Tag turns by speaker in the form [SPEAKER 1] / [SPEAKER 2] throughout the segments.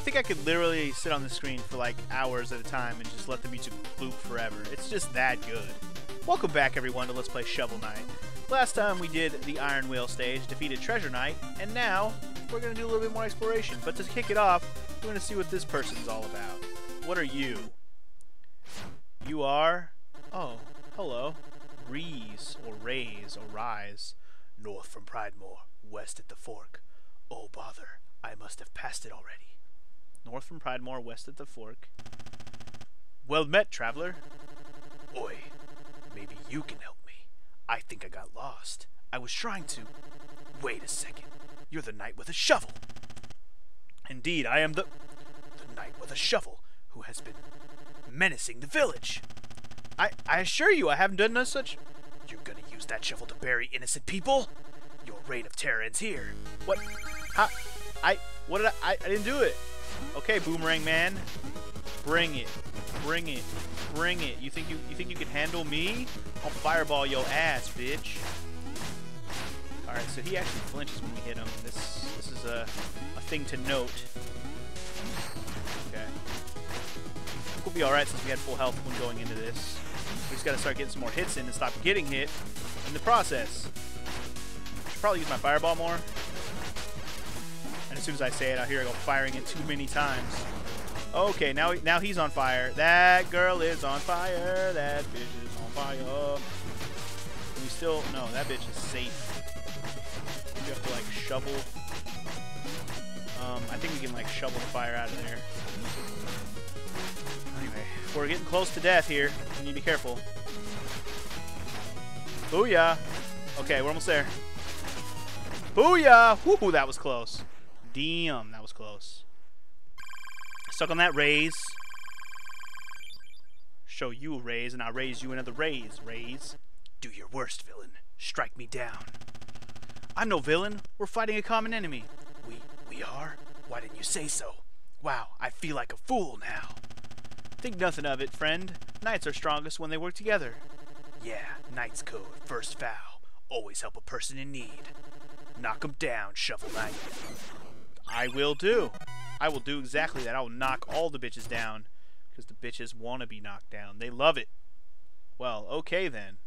[SPEAKER 1] I think I could literally sit on the screen for like hours at a time and just let the music loop forever. It's just that good. Welcome back everyone to Let's Play Shovel Knight. Last time we did the Iron Whale stage, defeated Treasure Knight, and now we're going to do a little bit more exploration. But to kick it off, we're going to see what this person's all about. What are you? You are... Oh, hello. Rees, or Rays, or Rise. North from Pridemoor, west at the Fork. Oh bother, I must have passed it already. North from Pridemoor, west at the Fork. Well met, traveler. Oi, maybe you can help me. I think I got lost. I was trying to... Wait a second. You're the knight with a shovel. Indeed, I am the... The knight with a shovel who has been menacing the village. I, I assure you, I haven't done no such... You're gonna use that shovel to bury innocent people? Your reign of terror ends here. What? How? I... What did I... I, I didn't do it. Okay, Boomerang Man. Bring it. Bring it. Bring it. You think you you think you can handle me? I'll fireball your ass, bitch. Alright, so he actually flinches when we hit him. This this is a, a thing to note. Okay. We'll be alright since we had full health when going into this. We just gotta start getting some more hits in and stop getting hit in the process. Should probably use my fireball more. As soon as I say it, I hear I go firing it too many times. Okay, now now he's on fire. That girl is on fire. That bitch is on fire. We still... No, that bitch is safe. You have to, like, shovel... Um, I think we can, like, shovel the fire out of there. Anyway, we're getting close to death here. We need to be careful. Booyah! Okay, we're almost there. Booyah! Woohoo, that was close. Damn, that was close. Stuck on that raise. Show you a raise, and I'll raise you another raise. Raise. Do your worst, villain. Strike me down. I'm no villain. We're fighting a common enemy. We we are? Why didn't you say so? Wow, I feel like a fool now. Think nothing of it, friend. Knights are strongest when they work together. Yeah, Knight's code, first foul. Always help a person in need. Knock 'em down, Shovel Knight. I will do. I will do exactly that. I will knock all the bitches down. Because the bitches want to be knocked down. They love it. Well, okay then.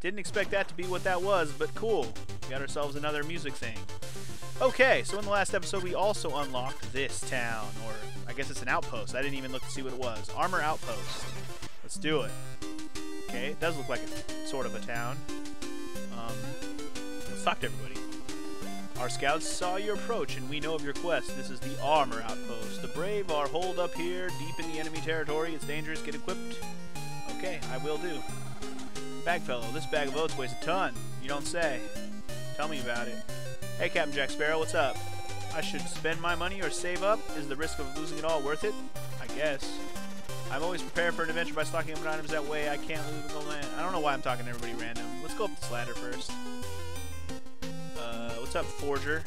[SPEAKER 1] Didn't expect that to be what that was, but cool. We got ourselves another music thing. Okay, so in the last episode we also unlocked this town. Or, I guess it's an outpost. I didn't even look to see what it was. Armor Outpost. Let's do it. Okay, it does look like a sort of a town. Um, let's talk to everybody. Our scouts saw your approach, and we know of your quest. This is the Armor Outpost. The brave are holed up here, deep in the enemy territory. It's dangerous. Get equipped. Okay, I will do. Bagfellow, this bag of oats weighs a ton. You don't say. Tell me about it. Hey, Captain Jack Sparrow, what's up? I should spend my money or save up? Is the risk of losing it all worth it? I guess. I'm always prepared for an adventure by stocking up on items that way I can't lose the land. I don't know why I'm talking to everybody random. Let's go up this ladder first. Up, Forger?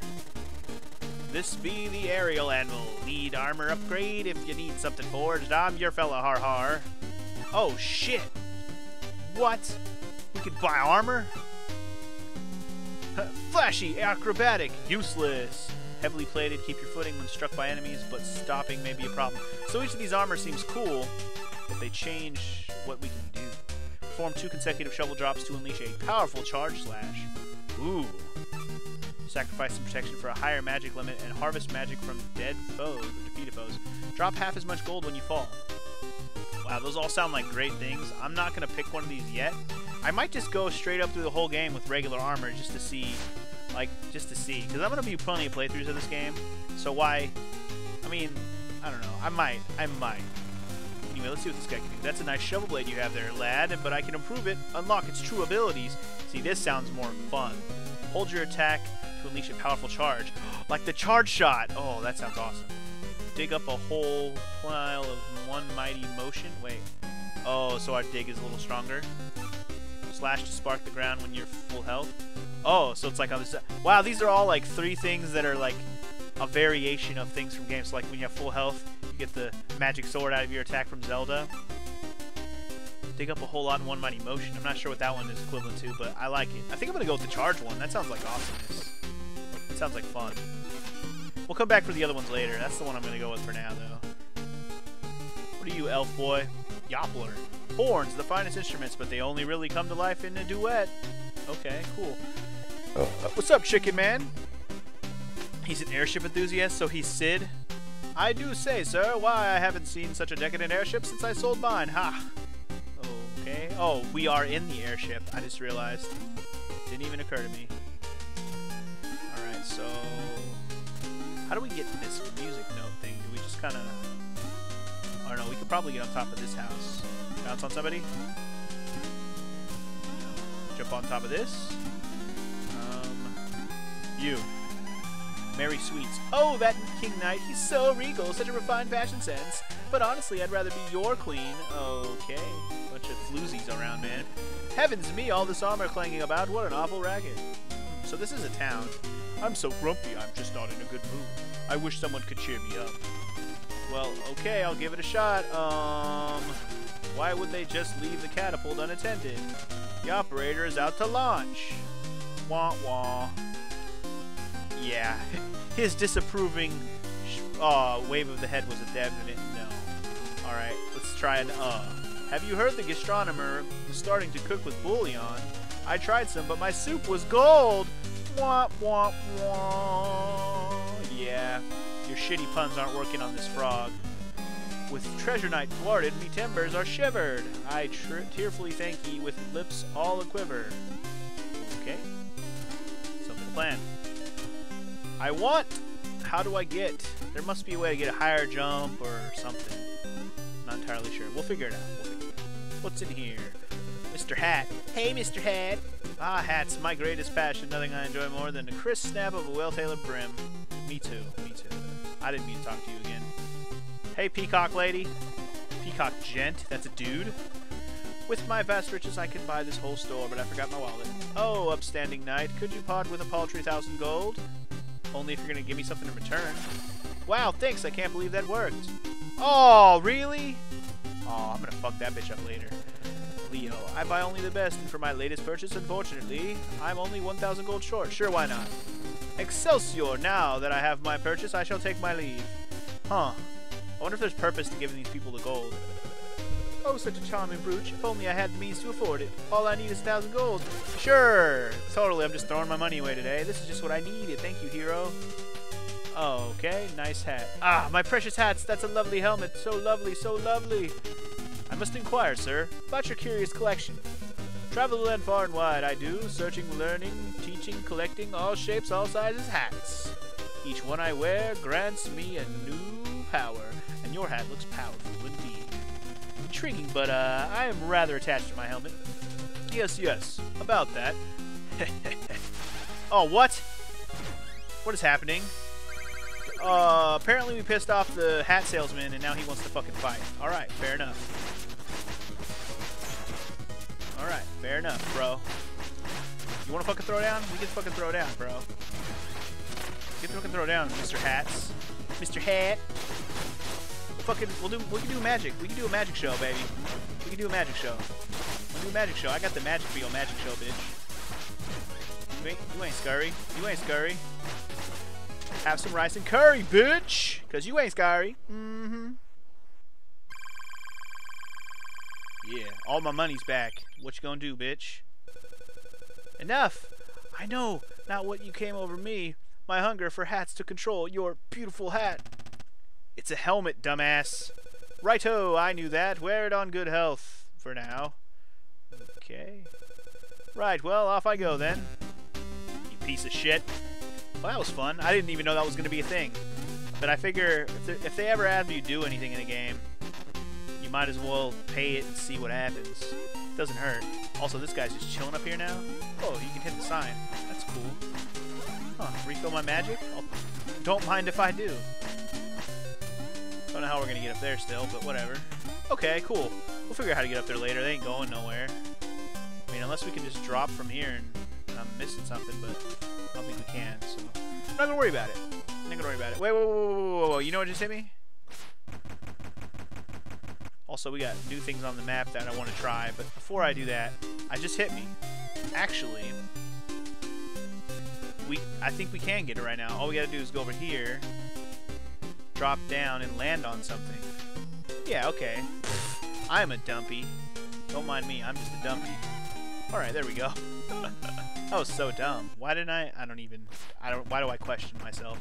[SPEAKER 1] This be the aerial anvil. Need armor upgrade if you need something forged. I'm your fella, har har. Oh, shit. What? We could buy armor? Flashy, acrobatic, useless. Heavily plated, keep your footing when struck by enemies, but stopping may be a problem. So each of these armor seems cool, but they change what we can do. Perform two consecutive shovel drops to unleash a powerful charge slash. Ooh. Sacrifice some protection for a higher magic limit and harvest magic from dead foes or defeated foes. Drop half as much gold when you fall. Wow, those all sound like great things. I'm not going to pick one of these yet. I might just go straight up through the whole game with regular armor just to see, like, just to see. Because I'm going to be plenty of playthroughs of this game. So why, I mean, I don't know. I might. I might. Anyway, let's see what this guy can do. That's a nice shovel blade you have there, lad, but I can improve it, unlock its true abilities. See, this sounds more fun. Hold your attack unleash a powerful charge. like the charge shot! Oh, that sounds awesome. Dig up a whole pile of one mighty motion. Wait. Oh, so our dig is a little stronger. Slash to spark the ground when you're full health. Oh, so it's like on this. Wow, these are all like three things that are like a variation of things from games. So like when you have full health, you get the magic sword out of your attack from Zelda. Dig up a whole lot in one mighty motion. I'm not sure what that one is equivalent to, but I like it. I think I'm gonna go with the charge one. That sounds like awesomeness. Sounds like fun. We'll come back for the other ones later. That's the one I'm going to go with for now, though. What are you, elf boy? Yoppler. Horns, the finest instruments, but they only really come to life in a duet. Okay, cool. Uh, what's up, chicken man? He's an airship enthusiast, so he's Sid. I do say, sir, why I haven't seen such a decadent airship since I sold mine. Ha! Okay. Oh, we are in the airship. I just realized. Didn't even occur to me. So... How do we get this music note thing? Do we just kind of... I don't know, we could probably get on top of this house. Bounce on somebody? Jump on top of this? Um... You. Merry Sweets. Oh, that King Knight, he's so regal, such a refined fashion sense. But honestly, I'd rather be your queen. Okay. Bunch of floozies around, man. Heavens me, all this armor clanging about. What an awful racket. Hmm, so this is a town. I'm so grumpy, I'm just not in a good mood. I wish someone could cheer me up. Well, okay, I'll give it a shot. Um, why would they just leave the catapult unattended? The operator is out to launch. Wah wah. Yeah, his disapproving uh, wave of the head was a definite no. Alright, let's try an uh. Have you heard the gastronomer was starting to cook with bouillon? I tried some, but my soup was gold! Wah, wah, wah. Yeah, your shitty puns aren't working on this frog. With Treasure Knight thwarted, me timbers are shivered. I tearfully thank ye with lips all a quiver. Okay. Something to plan. I want... How do I get... There must be a way to get a higher jump or something. Not entirely sure. We'll figure it out. We'll figure it out. What's in here? Mr. Hat. Hey, Mr. Hat. Ah, hats, my greatest passion. Nothing I enjoy more than the crisp snap of a well-tailored brim. Me too. Me too. I didn't mean to talk to you again. Hey, peacock lady. Peacock gent. That's a dude. With my vast riches, I could buy this whole store, but I forgot my wallet. Oh, upstanding knight, could you part with a paltry thousand gold? Only if you're to give me something in return. Wow, thanks. I can't believe that worked. Oh, really? Oh, I'm to fuck that bitch up later. I buy only the best, and for my latest purchase, unfortunately, I'm only 1,000 gold short. Sure, why not? Excelsior! Now that I have my purchase, I shall take my leave. Huh. I wonder if there's purpose to giving these people the gold. Oh, such a charming brooch. If only I had the means to afford it. All I need is a thousand gold. Sure. Totally, I'm just throwing my money away today. This is just what I needed. Thank you, hero. Okay. Nice hat. Ah, my precious hats. That's a lovely helmet. So lovely, so lovely. I must inquire, sir, about your curious collection. Travel the land far and wide, I do, searching, learning, teaching, collecting, all shapes, all sizes hats. Each one I wear grants me a new power, and your hat looks powerful indeed intriguing, but uh, I am rather attached to my helmet. Yes, yes, about that. oh, what? What is happening? Uh, apparently we pissed off the hat salesman, and now he wants to fucking fight. Alright, fair enough. Alright, fair enough, bro. You wanna fucking throw down? We can fucking throw down, bro. Can fucking throw down, Mr. Hats. Mr. Hat fucking we'll do we can do magic. We can do a magic show, baby. We can do a magic show. We'll do a magic show. I got the magic for your magic show, bitch. You ain't, you ain't scurry. You ain't scurry. Have some rice and curry, bitch! Cause you ain't scurry. Mm-hmm. Yeah, all my money's back. What you gonna do, bitch? Enough! I know not what you came over me. My hunger for hats to control your beautiful hat. It's a helmet, dumbass. Righto, I knew that. Wear it on good health for now. Okay. Right, well, off I go then. You piece of shit. Well, that was fun. I didn't even know that was going to be a thing. But I figure if, if they ever have you do anything in a game, you might as well pay it and see what happens. Doesn't hurt. Also, this guy's just chilling up here now. Oh, you can hit the sign. That's cool. Huh, refill my magic? I'll, don't mind if I do. Don't know how we're gonna get up there still, but whatever. Okay, cool. We'll figure out how to get up there later. They ain't going nowhere. I mean, unless we can just drop from here and I'm missing something, but I don't think we can, so... I'm not gonna worry about it. I'm not gonna worry about it. Wait, wait, wait, wait, wait, wait. You know what just hit me? Also, we got new things on the map that I want to try, but before I do that, I just hit me. Actually, we I think we can get it right now. All we gotta do is go over here, drop down and land on something. Yeah, okay. I'm a dumpy. Don't mind me, I'm just a dumpy. Alright, there we go. that was so dumb. Why didn't I? I don't even. I don't. Why do I question myself?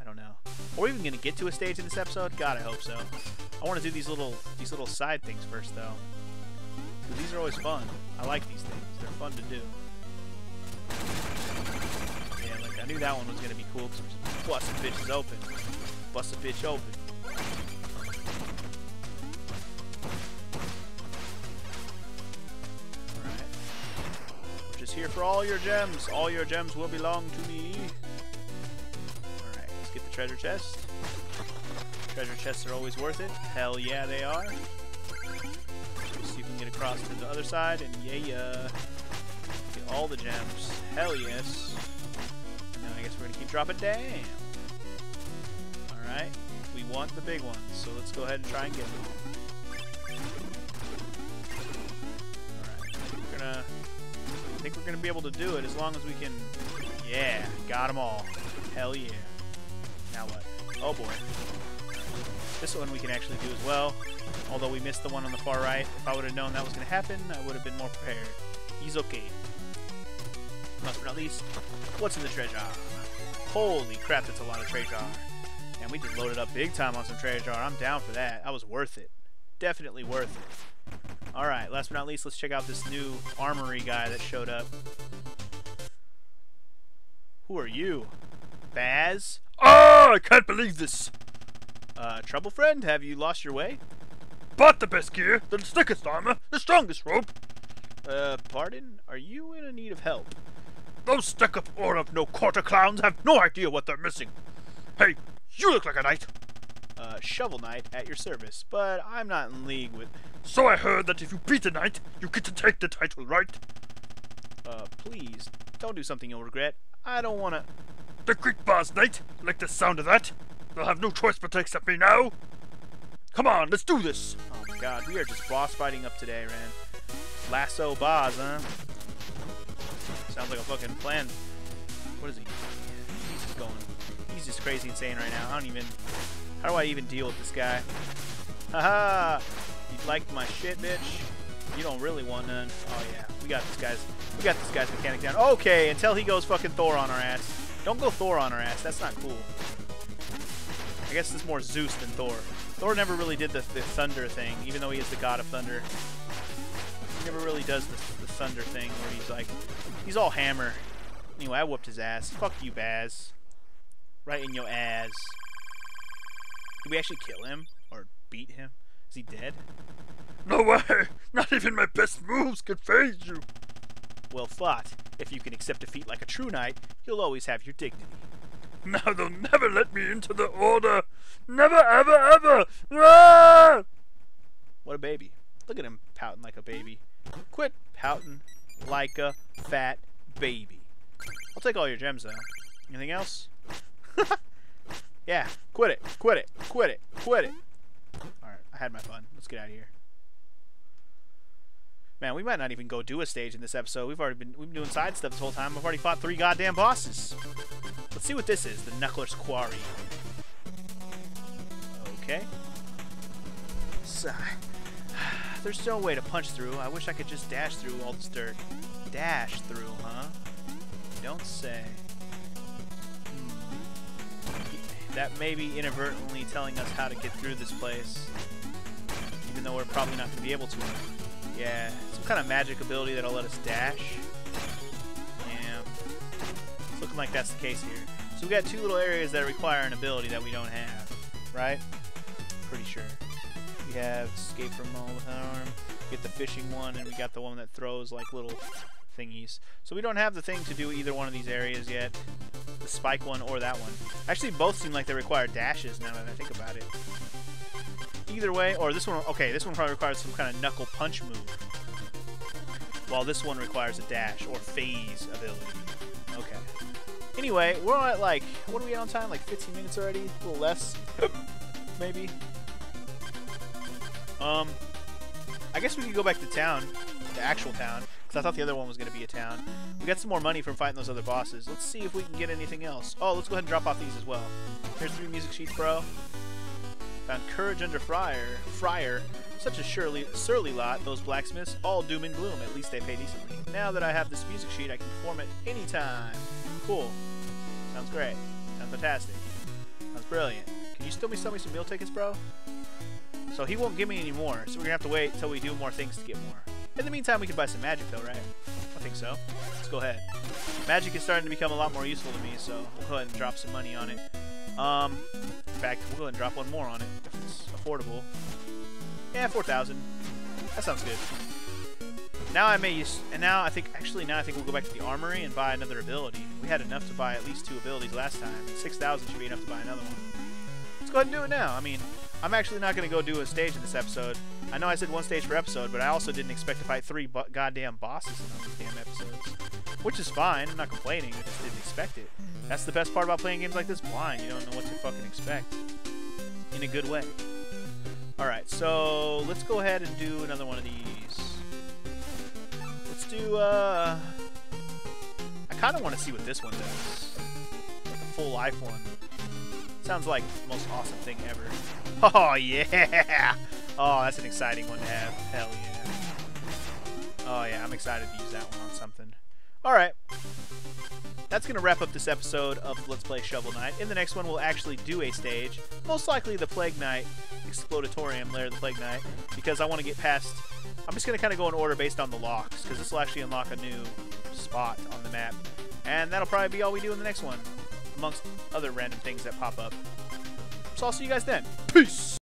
[SPEAKER 1] I don't know. Are we even gonna get to a stage in this episode? God, I hope so. I want to do these little these little side things first, though. These are always fun. I like these things. They're fun to do. Yeah, like I knew that one was gonna be cool because I'm busting bitches open. Bust a bitch open. Here for all your gems. All your gems will belong to me. Alright, let's get the treasure chest. Treasure chests are always worth it. Hell yeah, they are. See if we can get across to the other side, and yeah, yeah. Get all the gems. Hell yes. And then I guess we're gonna keep dropping Damn! Alright, we want the big ones, so let's go ahead and try and get them. Think we're gonna be able to do it as long as we can... Yeah, got them all. Hell yeah. Now what? Oh boy. This one we can actually do as well. Although we missed the one on the far right. If I would have known that was going to happen, I would have been more prepared. He's okay. Last but not least, what's in the treasure? Holy crap, that's a lot of treasure. And we just loaded up big time on some treasure. I'm down for that. That was worth it. Definitely worth it. Alright, last but not least, let's check out this new armory guy that showed up. Who are you? Baz?
[SPEAKER 2] Ah, I can't believe this.
[SPEAKER 1] Uh, trouble friend, have you lost your way?
[SPEAKER 2] Bought the best gear, the thickest armor, the strongest rope.
[SPEAKER 1] Uh, pardon? Are you in a need of help?
[SPEAKER 2] Those stuck-up or of no quarter clowns have no idea what they're missing. Hey, you look like a knight.
[SPEAKER 1] Uh, Shovel Knight at your service, but I'm not in league with...
[SPEAKER 2] So I heard that if you beat a knight, you get to take the title, right?
[SPEAKER 1] Uh, please, don't do something you'll regret. I don't wanna...
[SPEAKER 2] The Greek boss knight, like the sound of that? They'll have no choice but to accept me now. Come on, let's do this.
[SPEAKER 1] Oh my god, we are just boss fighting up today, Ren. Lasso boss, huh? Sounds like a fucking plan. What is he? He's just going. He's just crazy insane right now. I don't even. How do I even deal with this guy? Haha! You like my shit, bitch? You don't really want none. Oh yeah, we got this guy's. We got this guy's mechanic down. Okay, until he goes fucking Thor on our ass. Don't go Thor on our ass. That's not cool. I guess it's more Zeus than Thor. Thor never really did the, the thunder thing, even though he is the god of thunder. He never really does the, the thunder thing where he's like, he's all hammer. Anyway, I whooped his ass. Fuck you, Baz. Right in your ass. Did we actually kill him? Or beat him? Is he dead?
[SPEAKER 2] No way! Not even my best moves could phase you.
[SPEAKER 1] Well fought. If you can accept defeat like a true knight, you'll always have your dignity.
[SPEAKER 2] Now they'll never let me into the order. Never, ever, ever. Ah!
[SPEAKER 1] What a baby. Look at him pouting like a baby. Quit pouting like a fat baby. I'll take all your gems, though. Anything else? yeah, quit it, quit it, quit it, quit it. Alright, I had my fun. Let's get out of here. Man, we might not even go do a stage in this episode. We've already been we've been doing side stuff this whole time. I've already fought three goddamn bosses. Let's see what this is, the Knuckler's Quarry. Okay. So, there's no way to punch through. I wish I could just dash through all this dirt. Dash through, huh? Don't say. That may be inadvertently telling us how to get through this place. Even though we're probably not going to be able to. Yeah, some kind of magic ability that'll let us dash. Yeah. It's looking like that's the case here. So we got two little areas that require an ability that we don't have, right? Pretty sure. We have escape from all harm, get the fishing one, and we got the one that throws like little thingies. So we don't have the thing to do either one of these areas yet. Spike one or that one. Actually, both seem like they require dashes now that I think about it. Either way, or this one, okay, this one probably requires some kind of knuckle punch move. While this one requires a dash or phase ability. Okay. Anyway, we're at like, what are we on time? Like 15 minutes already? A little less, maybe. Um, I guess we could go back to town, the actual town, I thought the other one was going to be a town. We got some more money from fighting those other bosses. Let's see if we can get anything else. Oh, let's go ahead and drop off these as well. Here's three music sheets, bro. Found courage under Friar. Friar. Such a surly, surly lot, those blacksmiths. All doom and gloom. At least they pay decently. Now that I have this music sheet, I can perform it anytime. Cool. Sounds great. Sounds fantastic. Sounds brilliant. Can you still me sell me some meal tickets, bro? So he won't give me any more, so we're gonna have to wait until we do more things to get more. In the meantime, we can buy some magic though, right? I think so. Let's go ahead. Magic is starting to become a lot more useful to me, so we'll go ahead and drop some money on it. Um, in fact, we'll go ahead and drop one more on it if it's affordable. Yeah, 4,000. That sounds good. Now I may use, and now I think, actually now I think we'll go back to the armory and buy another ability. We had enough to buy at least two abilities last time. 6,000 should be enough to buy another one. Let's go ahead and do it now. I mean, I'm actually not going to go do a stage in this episode. I know I said one stage per episode, but I also didn't expect to fight three goddamn bosses in those damn episodes. Which is fine. I'm not complaining. I just didn't expect it. That's the best part about playing games like this blind. You don't know what to fucking expect. In a good way. Alright, so let's go ahead and do another one of these. Let's do, uh... I kind of want to see what this one does. Like the full life one. Sounds like the most awesome thing ever. Oh, yeah! Oh, that's an exciting one to have. Hell yeah. Oh, yeah, I'm excited to use that one on something. Alright. That's going to wrap up this episode of Let's Play Shovel Knight. In the next one, we'll actually do a stage. Most likely the Plague Knight Explodatorium Lair of the Plague Knight, because I want to get past... I'm just going to kind of go in order based on the locks, because this will actually unlock a new spot on the map. And that'll probably be all we do in the next one, amongst other random things that pop up. So I'll see you guys then. Peace!